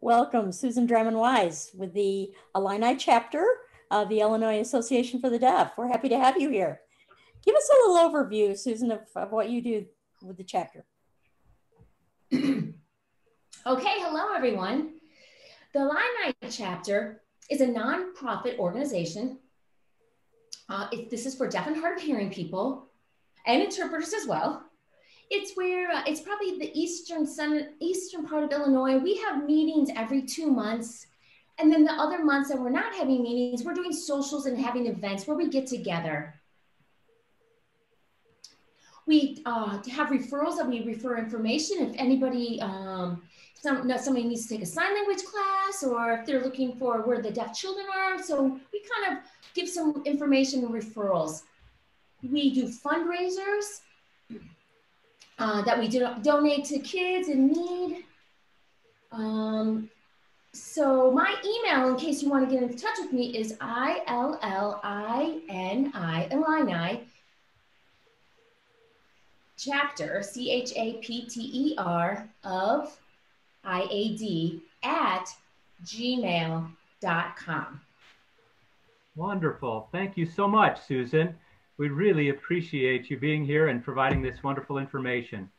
welcome Susan Dreiman Wise with the Illini chapter of the Illinois Association for the Deaf. We're happy to have you here. Give us a little overview, Susan, of, of what you do with the chapter. okay, hello everyone. The Illini chapter is a nonprofit organization. Uh, this is for deaf and hard of hearing people and interpreters as well. It's where uh, it's probably the eastern eastern part of Illinois. We have meetings every two months, and then the other months that we're not having meetings, we're doing socials and having events where we get together. We uh, have referrals that we refer information if anybody, um, some, somebody needs to take a sign language class or if they're looking for where the deaf children are. So we kind of give some information and referrals. We do fundraisers uh, that we do donate to kids in need. Um, so my email, in case you want to get in touch with me, is I-L-L-I-N-I, Illini, chapter, C-H-A-P-T-E-R, of I-A-D, at gmail.com. Wonderful. Thank you so much, Susan. We really appreciate you being here and providing this wonderful information.